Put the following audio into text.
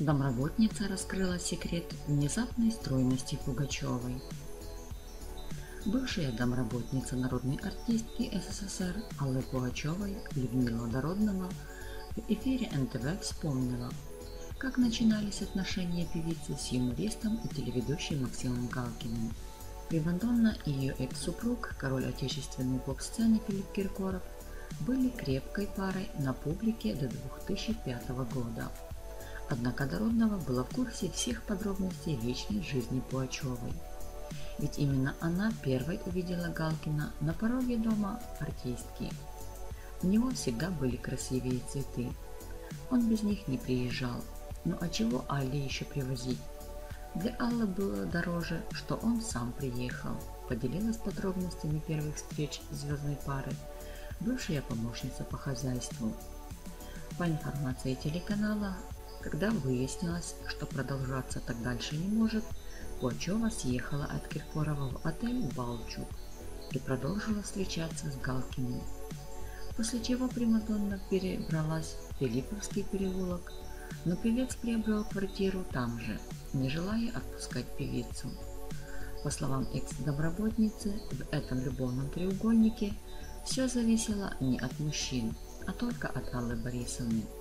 Домработница раскрыла секрет внезапной стройности Пугачевой. Бывшая домработница народной артистки СССР Аллы Пугачевой Людмила Дородного в эфире НТВ вспомнила, как начинались отношения певицы с юмористом и телеведущим Максимом Галкиным. Привандонна и ее экс-супруг, король отечественной поп-сцены Филипп Киркоров, были крепкой парой на публике до 2005 года. Однако Дородного была в курсе всех подробностей личной жизни Пугачевой. Ведь именно она первой увидела Галкина на пороге дома артистки. У него всегда были красивые цветы. Он без них не приезжал. Ну а чего Алле еще привозить? Для Аллы было дороже, что он сам приехал. Поделилась подробностями первых встреч звездной пары бывшая помощница по хозяйству. По информации телеканала, когда выяснилось, что продолжаться так дальше не может, Пугачева съехала от Киркорова в отель «Балчук» и продолжила встречаться с Галкиным. После чего Примадонна перебралась в Филипповский переулок, но певец приобрел квартиру там же, не желая отпускать певицу. По словам экс-доброботницы, в этом любовном треугольнике все зависело не от мужчин, а только от Аллы Борисовны –